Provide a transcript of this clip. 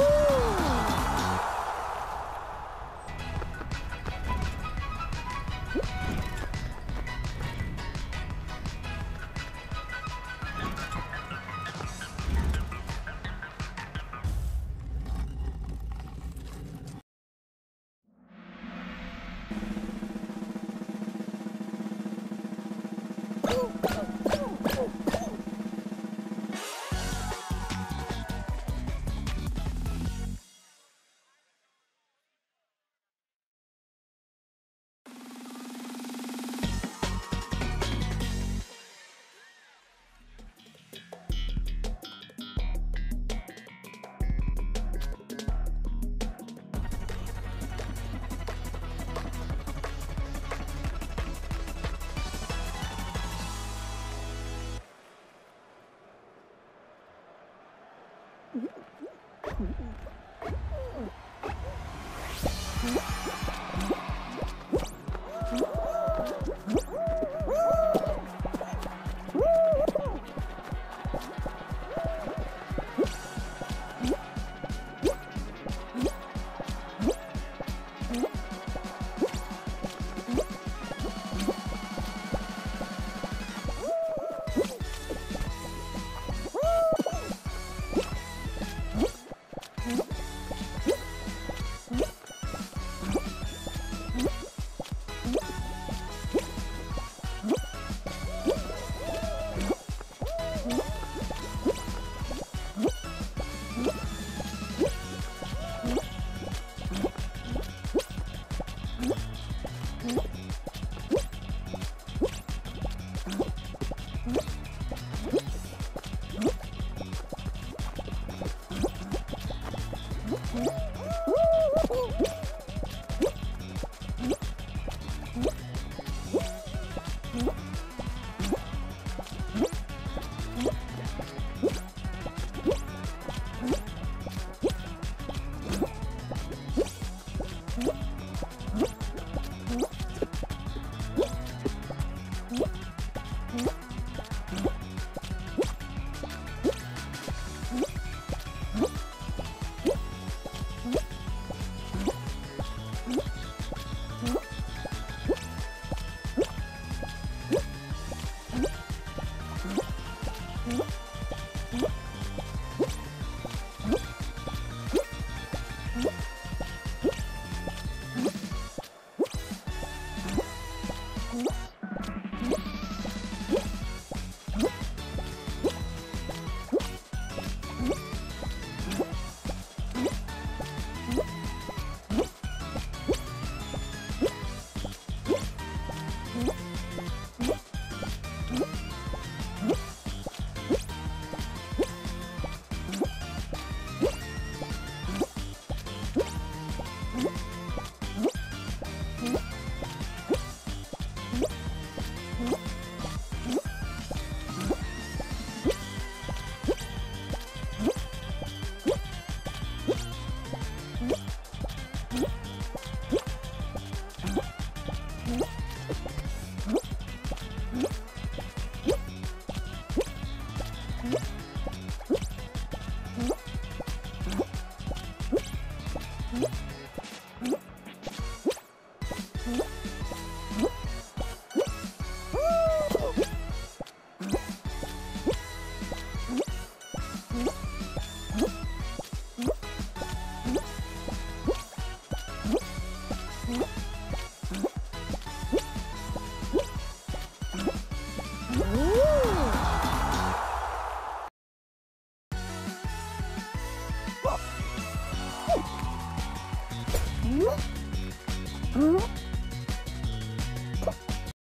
Woo! Mm-hmm.